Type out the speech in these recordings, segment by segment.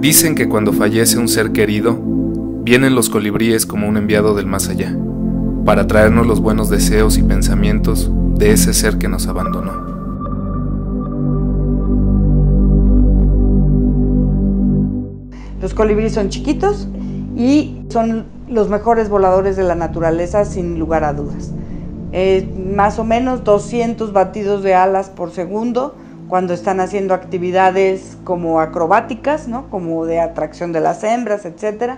Dicen que cuando fallece un ser querido, vienen los colibríes como un enviado del más allá, para traernos los buenos deseos y pensamientos de ese ser que nos abandonó. Los colibríes son chiquitos y son los mejores voladores de la naturaleza sin lugar a dudas. Eh, más o menos 200 batidos de alas por segundo cuando están haciendo actividades como acrobáticas, ¿no? como de atracción de las hembras, etc.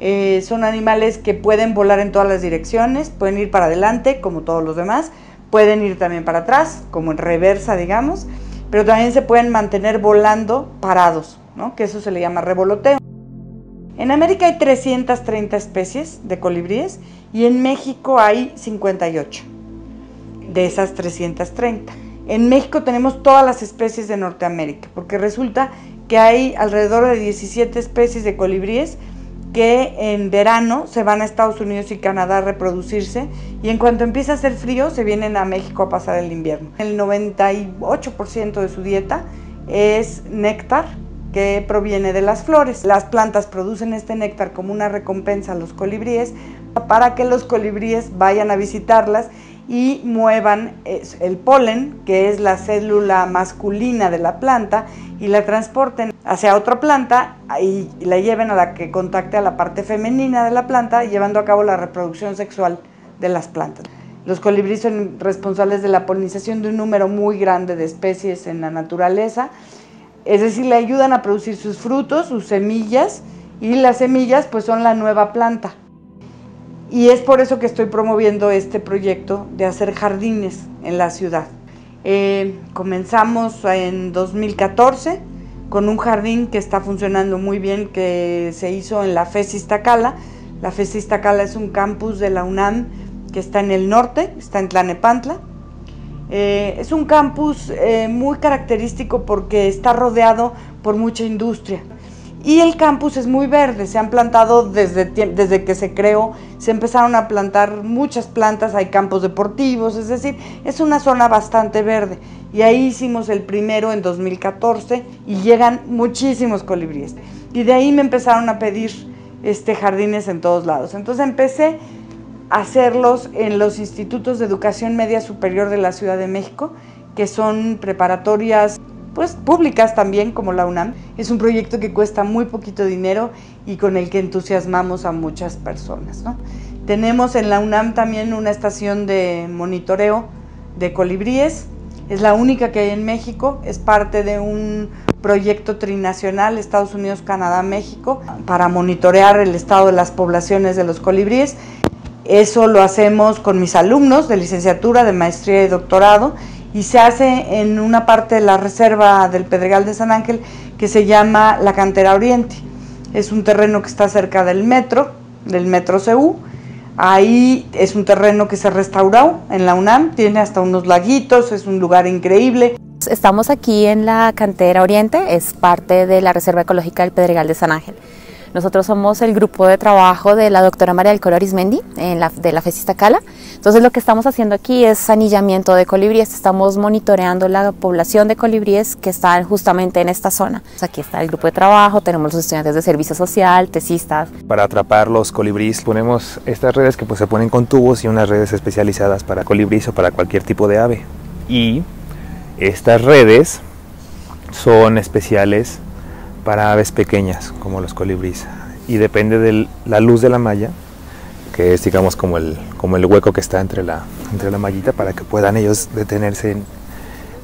Eh, son animales que pueden volar en todas las direcciones, pueden ir para adelante como todos los demás, pueden ir también para atrás, como en reversa, digamos, pero también se pueden mantener volando parados, ¿no? que eso se le llama revoloteo. En América hay 330 especies de colibríes y en México hay 58 de esas 330. En México tenemos todas las especies de Norteamérica, porque resulta que hay alrededor de 17 especies de colibríes que en verano se van a Estados Unidos y Canadá a reproducirse y en cuanto empieza a hacer frío se vienen a México a pasar el invierno. El 98% de su dieta es néctar que proviene de las flores. Las plantas producen este néctar como una recompensa a los colibríes para que los colibríes vayan a visitarlas y muevan el polen, que es la célula masculina de la planta, y la transporten hacia otra planta y la lleven a la que contacte a la parte femenina de la planta, llevando a cabo la reproducción sexual de las plantas. Los colibríes son responsables de la polinización de un número muy grande de especies en la naturaleza, es decir, le ayudan a producir sus frutos, sus semillas, y las semillas pues son la nueva planta. Y es por eso que estoy promoviendo este proyecto de hacer jardines en la ciudad. Eh, comenzamos en 2014 con un jardín que está funcionando muy bien, que se hizo en la FES Iztacala. La FES Iztacala es un campus de la UNAM que está en el norte, está en Tlanepantla. Eh, es un campus eh, muy característico porque está rodeado por mucha industria. Y el campus es muy verde, se han plantado desde, desde que se creó, se empezaron a plantar muchas plantas, hay campos deportivos, es decir, es una zona bastante verde. Y ahí hicimos el primero en 2014 y llegan muchísimos colibríes. Y de ahí me empezaron a pedir este, jardines en todos lados. Entonces empecé a hacerlos en los institutos de educación media superior de la Ciudad de México, que son preparatorias pues públicas también como la UNAM. Es un proyecto que cuesta muy poquito dinero y con el que entusiasmamos a muchas personas. Tenemos en la UNAM también una estación de monitoreo de colibríes, es la única que hay en México, es parte de un proyecto trinacional Estados Unidos, Canadá, México para monitorear el estado de las poblaciones de los colibríes. Eso lo hacemos con mis alumnos de licenciatura, de maestría y doctorado y se hace en una parte de la reserva del Pedregal de San Ángel que se llama la Cantera Oriente. Es un terreno que está cerca del metro, del metro CU. Ahí es un terreno que se restauró en la UNAM, tiene hasta unos laguitos, es un lugar increíble. Estamos aquí en la Cantera Oriente, es parte de la Reserva Ecológica del Pedregal de San Ángel. Nosotros somos el grupo de trabajo de la doctora María del Coro Arismendi en la, de la FESISTA Cala. Entonces lo que estamos haciendo aquí es anillamiento de colibríes, estamos monitoreando la población de colibríes que están justamente en esta zona. Aquí está el grupo de trabajo, tenemos los estudiantes de servicio social, tesistas. Para atrapar los colibríes ponemos estas redes que pues, se ponen con tubos y unas redes especializadas para colibríes o para cualquier tipo de ave. Y estas redes son especiales para aves pequeñas como los colibríes y depende de la luz de la malla que es digamos como el, como el hueco que está entre la, entre la mallita para que puedan ellos detenerse, en,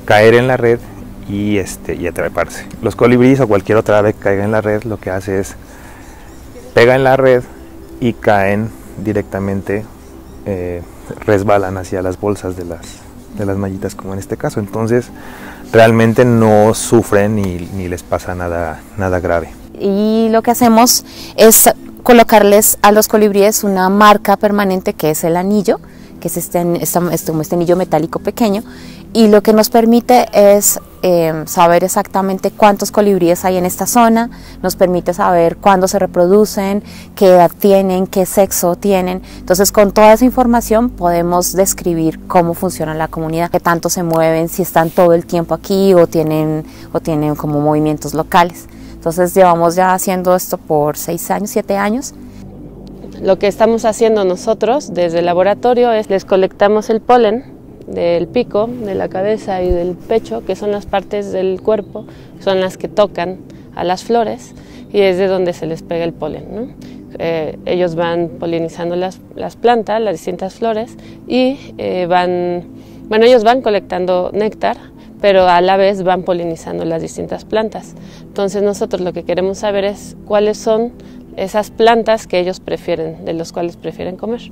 caer en la red y, este, y atraparse. Los colibríes o cualquier otra ave que caiga en la red lo que hace es pega en la red y caen directamente, eh, resbalan hacia las bolsas de las, de las mallitas como en este caso. Entonces realmente no sufren ni, ni les pasa nada, nada grave. Y lo que hacemos es colocarles a los colibríes una marca permanente que es el anillo, que es este, este, este anillo metálico pequeño, y lo que nos permite es eh, saber exactamente cuántos colibríes hay en esta zona, nos permite saber cuándo se reproducen, qué edad tienen, qué sexo tienen. Entonces con toda esa información podemos describir cómo funciona la comunidad, qué tanto se mueven, si están todo el tiempo aquí o tienen, o tienen como movimientos locales. Entonces llevamos ya haciendo esto por seis años, siete años. Lo que estamos haciendo nosotros desde el laboratorio es les colectamos el polen del pico, de la cabeza y del pecho, que son las partes del cuerpo, son las que tocan a las flores y es de donde se les pega el polen. Eh, ellos van polinizando las, las, plantas, las distintas flores y eh, van, bueno, ellos van colectando néctar pero a la vez van polinizando las distintas plantas. Entonces nosotros lo que queremos saber es cuáles son esas plantas que ellos prefieren, de los cuales prefieren comer.